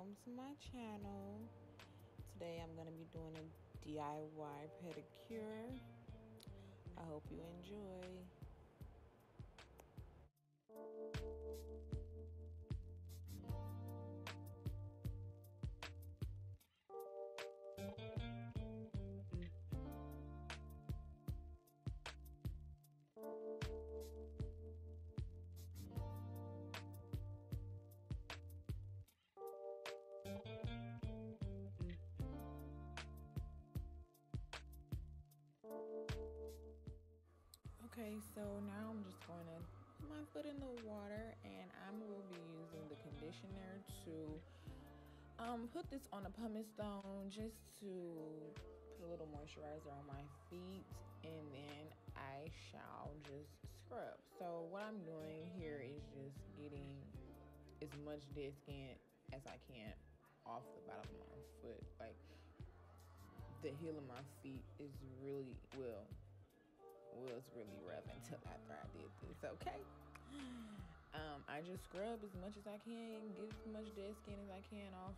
to my channel. Today I'm going to be doing a DIY pedicure. I hope you enjoy. Okay, so now I'm just going to put my foot in the water and I will be using the conditioner to um, put this on a pumice stone just to put a little moisturizer on my feet and then I shall just scrub. So what I'm doing here is just getting as much dead skin as I can off the bottom of my foot. Like the heel of my feet is really well was really rough until after I did this, okay? Um, I just scrub as much as I can, get as much dead skin as I can off.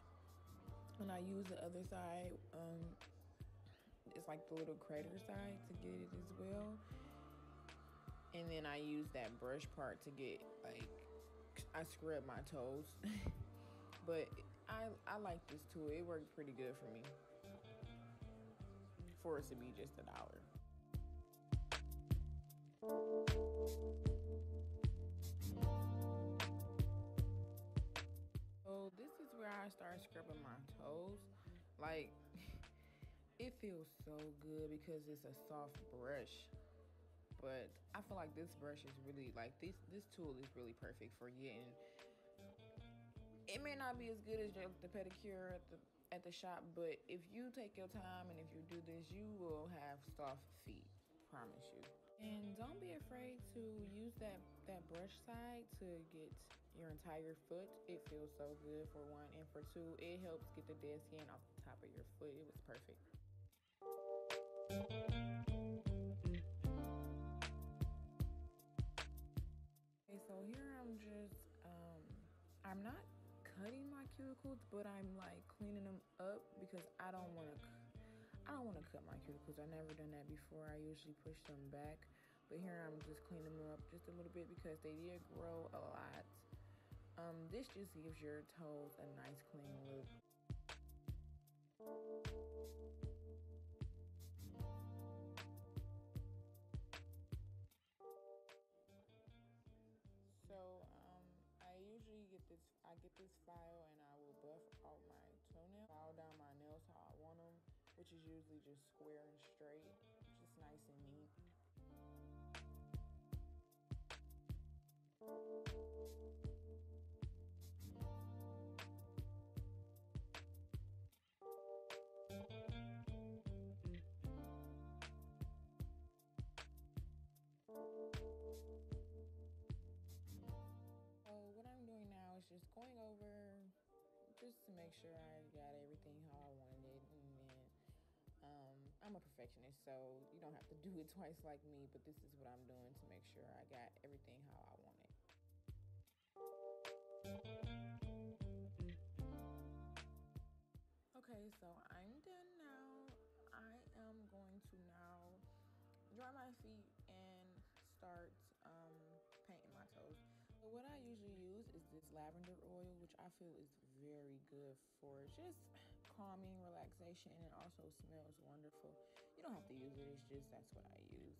And I use the other side, um, it's like the little crater side to get it as well. And then I use that brush part to get like, I scrub my toes. but I, I like this tool, it worked pretty good for me. For it to be just a dollar. So this is where I start scrubbing my toes. Like it feels so good because it's a soft brush. But I feel like this brush is really like this this tool is really perfect for getting it may not be as good as the pedicure at the at the shop, but if you take your time and if you do this, you will have soft feet. Promise you. And don't be afraid to use that, that brush side to get your entire foot. It feels so good for one. And for two, it helps get the dead skin off the top of your foot. It was perfect. Okay, so here I'm just, um, I'm not cutting my cuticles, but I'm like cleaning them up because I don't want to I don't want to cut my cuticles. I've never done that before. I usually push them back. But here I'm just cleaning them up just a little bit because they did grow a lot. Um, this just gives your toes a nice clean look. So um, I usually get this, I get this file and I will buff out my toenail, file down my nails how I want them which is usually just square and straight, just nice and neat. So what I'm doing now is just going over just to make sure I got everything how I wanted um, I'm a perfectionist, so you don't have to do it twice like me, but this is what I'm doing to make sure I got everything how I want it. Okay, so I'm done now. I am going to now dry my feet and start um, painting my toes. So what I usually use is this lavender oil, which I feel is very good for just calming, relaxation, and it also smells wonderful. You don't have to use it, it's just that's what I use.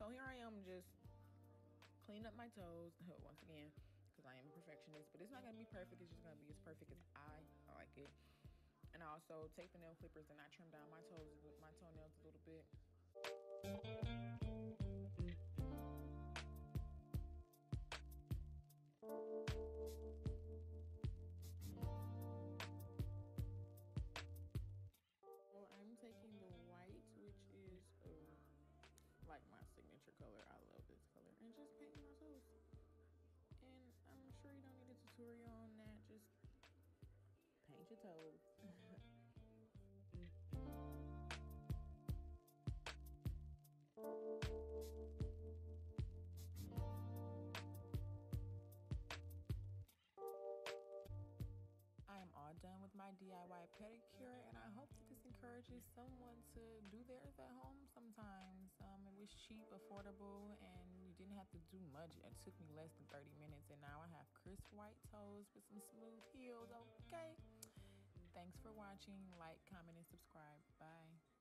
So here I am just cleaning up my toes once again because I am a perfectionist, but it's not gonna be perfect. It's just gonna be as perfect as I like it. And I also take the nail clippers and I trim down my toes, with my toenails a little bit. on that. Just paint your toes. I am all done with my DIY pedicure, and I hope that this encourages someone to do theirs at home sometimes. Um, it was cheap, affordable, didn't have to do much. It took me less than 30 minutes, and now I have crisp white toes with some smooth heels. Okay. Thanks for watching. Like, comment, and subscribe. Bye.